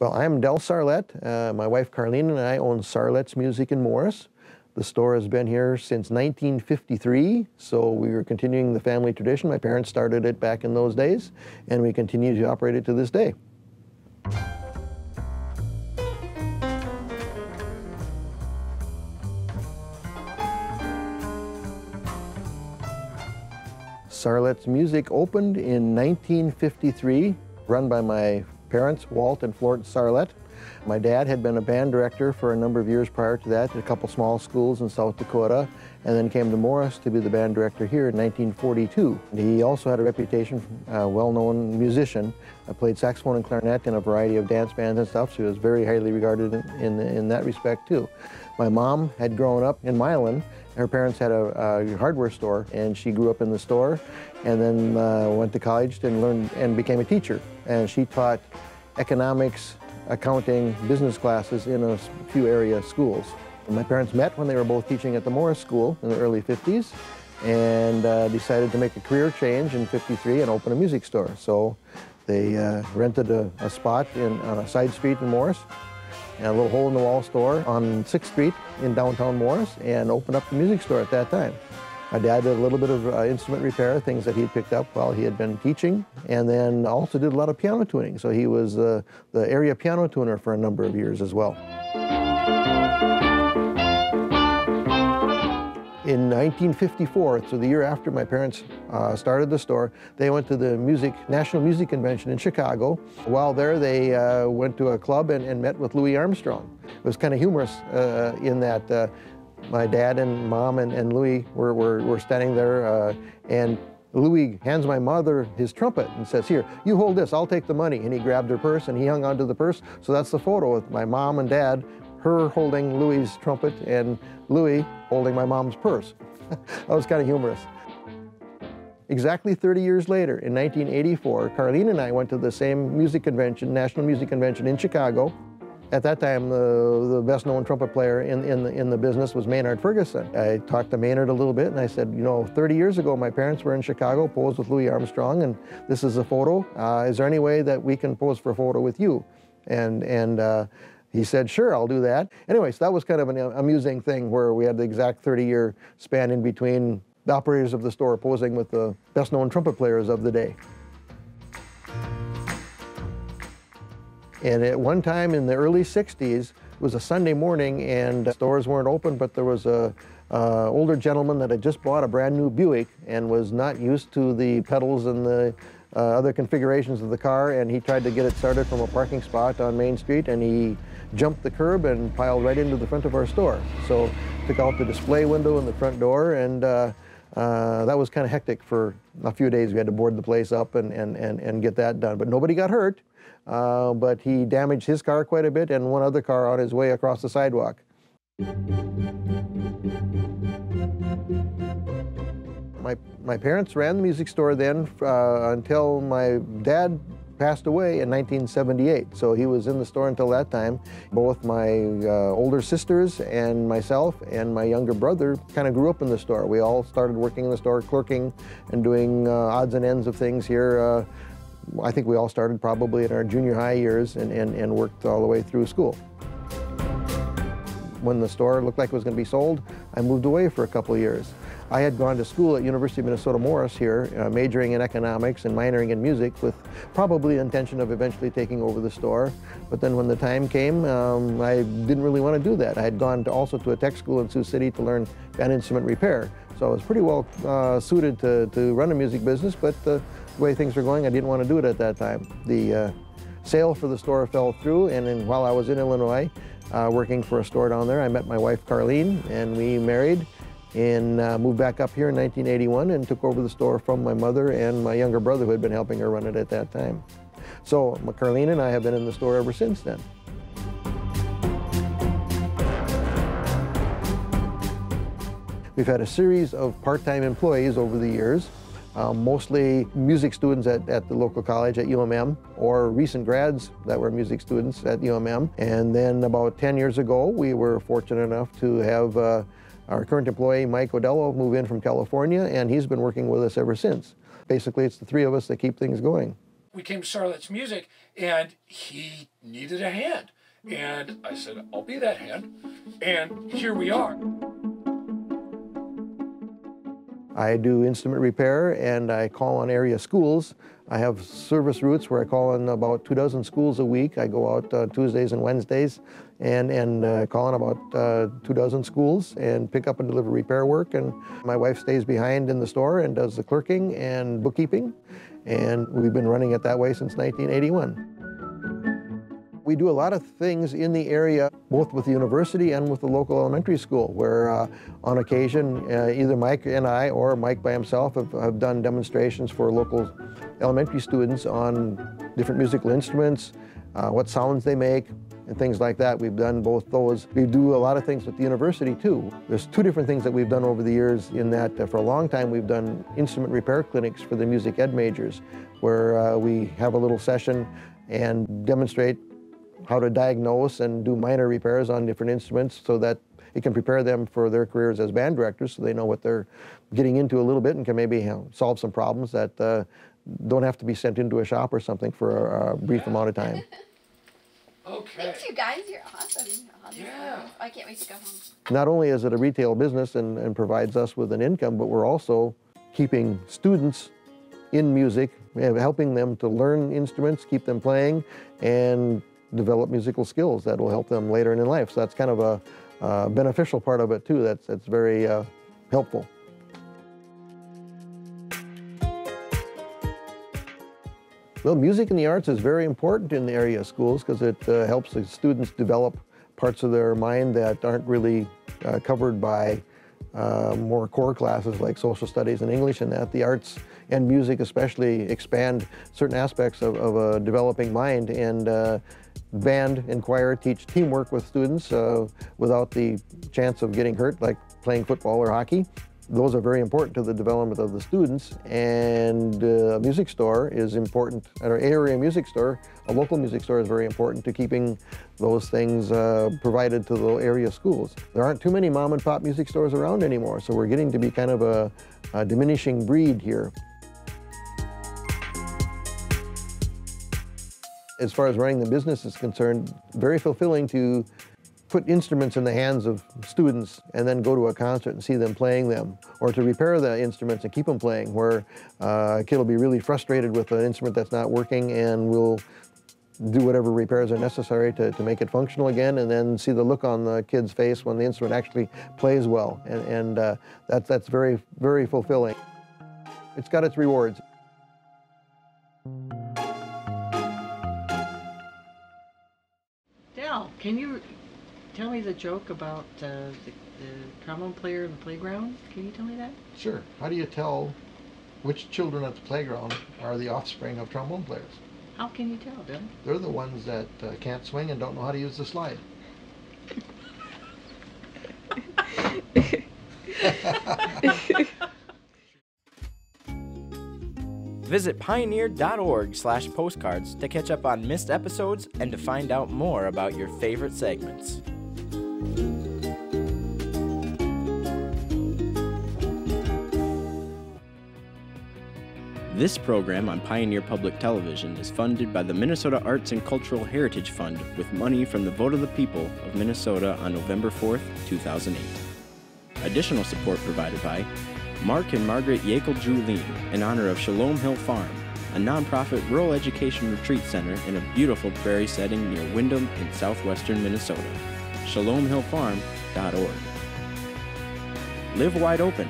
Well, I'm Del Sarlett. Uh, my wife Carlene and I own Sarlett's Music in Morris. The store has been here since 1953, so we are continuing the family tradition. My parents started it back in those days, and we continue to operate it to this day. Sarlett's Music opened in 1953, run by my parents, Walt and Florence Sarlett. My dad had been a band director for a number of years prior to that at a couple small schools in South Dakota, and then came to Morris to be the band director here in 1942. He also had a reputation, a well-known musician. I played saxophone and clarinet in a variety of dance bands and stuff, so he was very highly regarded in, in, in that respect too. My mom had grown up in Milan. Her parents had a, a hardware store, and she grew up in the store, and then uh, went to college and learned and became a teacher. And she taught economics, accounting, business classes in a few area schools. My parents met when they were both teaching at the Morris School in the early 50s and uh, decided to make a career change in 53 and open a music store. So they uh, rented a, a spot in, on a side street in Morris, and a little hole-in-the-wall store on 6th Street in downtown Morris and opened up the music store at that time. My dad did a little bit of uh, instrument repair, things that he'd picked up while he had been teaching, and then also did a lot of piano tuning. So he was uh, the area piano tuner for a number of years as well. In 1954, so the year after my parents uh, started the store, they went to the music National Music Convention in Chicago. While there, they uh, went to a club and, and, met with Louis Armstrong. It was kind of humorous uh, in that uh, my dad and mom and, and Louis were, were, were standing there, uh, and Louis hands my mother his trumpet and says, Here, you hold this, I'll take the money. And he grabbed her purse and he hung onto the purse. So that's the photo with my mom and dad, her holding Louis's trumpet and Louis holding my mom's purse. that was kind of humorous. Exactly 30 years later, in 1984, Carlene and I went to the same music convention, National Music Convention in Chicago. At that time, the, the best known trumpet player in, in, the, in the business was Maynard Ferguson. I talked to Maynard a little bit and I said, you know, 30 years ago, my parents were in Chicago, posed with Louis Armstrong, and this is a photo. Uh, is there any way that we can pose for a photo with you? And, and uh, he said, sure, I'll do that. Anyway, so that was kind of an amusing thing where we had the exact 30-year span in between the operators of the store posing with the best known trumpet players of the day. And at one time in the early 60s, it was a Sunday morning and stores weren't open, but there was a uh, older gentleman that had just bought a brand new Buick and was not used to the pedals and the uh, other configurations of the car, and he tried to get it started from a parking spot on Main Street, and he jumped the curb and piled right into the front of our store. So took out the display window and the front door, and uh, uh, that was kind of hectic for a few days. We had to board the place up and, and, and, and get that done. But nobody got hurt, uh, but he damaged his car quite a bit and one other car on his way across the sidewalk. My, my parents ran the music store then uh, until my dad passed away in 1978. So he was in the store until that time. Both my uh, older sisters and myself and my younger brother kind of grew up in the store. We all started working in the store, clerking and doing uh, odds and ends of things here. Uh, I think we all started probably in our junior high years and, and, and worked all the way through school. When the store looked like it was going to be sold, I moved away for a couple of years. I had gone to school at University of Minnesota Morris here, uh, majoring in economics and minoring in music with probably the intention of eventually taking over the store. But then when the time came, um, I didn't really want to do that. I had gone to also to a tech school in Sioux City to learn band instrument repair. So I was pretty well uh, suited to, to run a music business, but uh, the way things were going, I didn't want to do it at that time. The uh, sale for the store fell through, and while I was in Illinois, uh, working for a store down there, I met my wife Carlene, and we married and uh, moved back up here in 1981 and took over the store from my mother and my younger brother who had been helping her run it at that time. So Carlene and I have been in the store ever since then. We've had a series of part-time employees over the years, um, mostly music students at, at, the local college at UMM or recent grads that were music students at UMM. And then about 10 years ago, we were fortunate enough to have uh, our current employee, Mike Odello, moved in from California, and he's been working with us ever since. Basically, it's the three of us that keep things going. We came to Sarlett's Music, and he needed a hand. And I said, I'll be that hand. And here we are. I do instrument repair and I call on area schools. I have service routes where I call on about two dozen schools a week. I go out uh, Tuesdays and Wednesdays and, and uh, call on about uh, two dozen schools and pick up and deliver repair work. And my wife stays behind in the store and does the clerking and bookkeeping. And we've been running it that way since 1981. We do a lot of things in the area, both with the university and with the local elementary school, where uh, on occasion, uh, either Mike and I or Mike by himself have, have, done demonstrations for local elementary students on different musical instruments, uh, what sounds they make, and things like that. We've done both those. We do a lot of things with the university too. There's two different things that we've done over the years in that uh, for a long time we've done instrument repair clinics for the music ed majors where uh, we have a little session and demonstrate how to diagnose and do minor repairs on different instruments so that it can prepare them for their careers as band directors so they know what they're getting into a little bit and can maybe you know, solve some problems that uh, don't have to be sent into a shop or something for a, a brief amount of time. Okay. Thanks, you guys. You're awesome. Yeah. I can't wait to go home. Not only is it a retail business and, and provides us with an income, but we're also keeping students in music, helping them to learn instruments, keep them playing, and develop musical skills that will help them later in life. So that's kind of a uh, beneficial part of it too. That's that's very uh, helpful. Well, music and the arts is very important in the area of schools because it uh, helps the students develop parts of their mind that aren't really uh, covered by uh, more core classes like social studies and English and that. The arts and music especially expand certain aspects of, of a developing mind and uh, band and choir teach teamwork with students uh, without the chance of getting hurt like playing football or hockey. Those are very important to the development of the students and uh, a music store is important, our area music store, a local music store is very important to keeping those things uh, provided to the area schools. There aren't too many mom and pop music stores around anymore so we're getting to be kind of a, a diminishing breed here. As far as running the business is concerned, very fulfilling to put instruments in the hands of students and then go to a concert and see them playing them, or to repair the instruments and keep them playing, where uh, a kid will be really frustrated with an instrument that's not working and will do whatever repairs are necessary to, to make it functional again and then see the look on the kid's face when the instrument actually plays well. And, and uh, that, that's very, very fulfilling. It's got its rewards. Can you tell me the joke about uh, the, the trombone player in the playground? Can you tell me that? Sure. How do you tell which children at the playground are the offspring of trombone players? How can you tell, Bill? They're the ones that uh, can't swing and don't know how to use the slide. Visit pioneer.org slash postcards to catch up on missed episodes and to find out more about your favorite segments. This program on Pioneer Public Television is funded by the Minnesota Arts and Cultural Heritage Fund with money from the vote of the people of Minnesota on November 4th, 2008. Additional support provided by Mark and Margaret Yakel Julien in honor of Shalom Hill Farm, a nonprofit rural education retreat center in a beautiful prairie setting near Windom in southwestern Minnesota. ShalomHillFarm.org. Live Wide Open,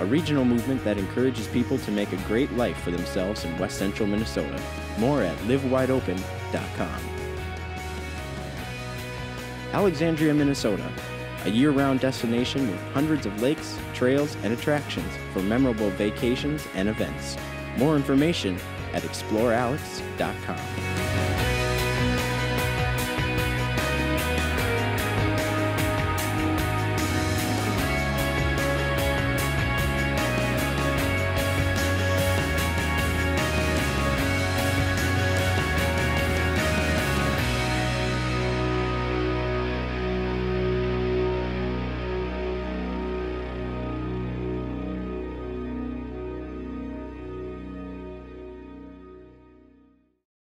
a regional movement that encourages people to make a great life for themselves in west central Minnesota. More at livewideopen.com. Alexandria, Minnesota, a year round destination with hundreds of lakes, trails, and attractions for memorable vacations and events. More information at explorealex.com.